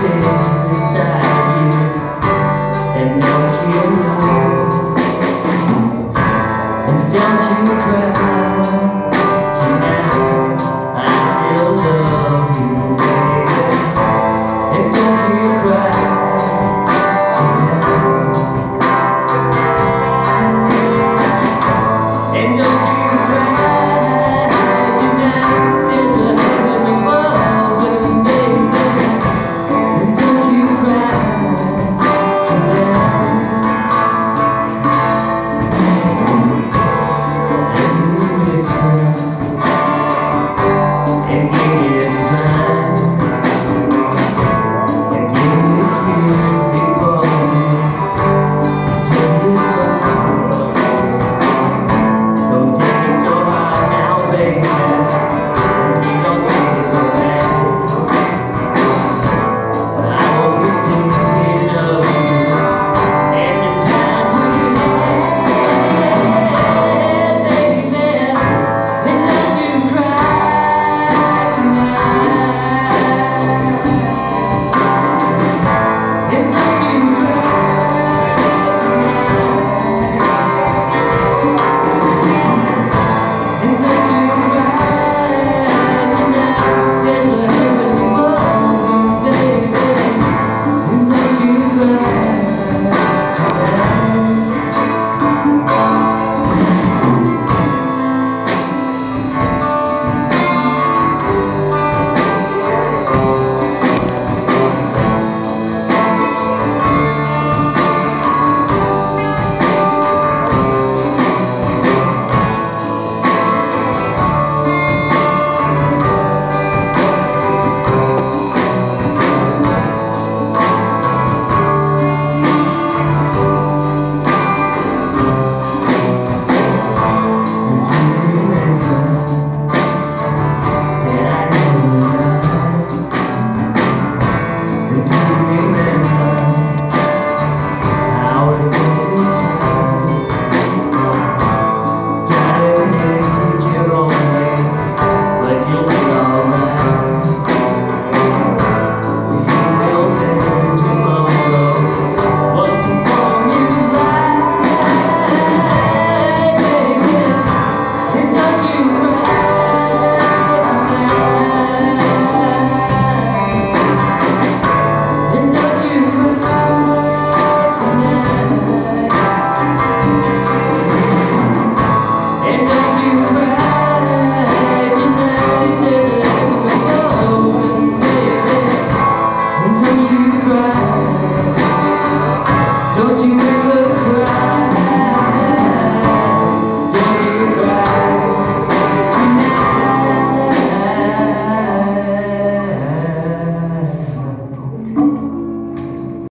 change inside.